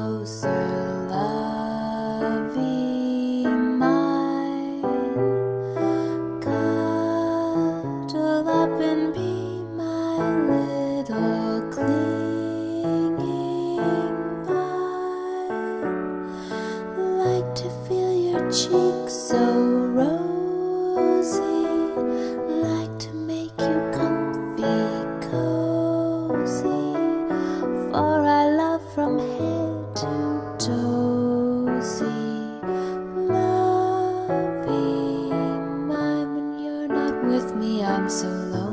closer, lovey mine. Cuddle up and be my little clinging vine. Like to feel your cheeks so rosy. Like to make you comfy, cozy. For I love from him. With me, I'm so lonely.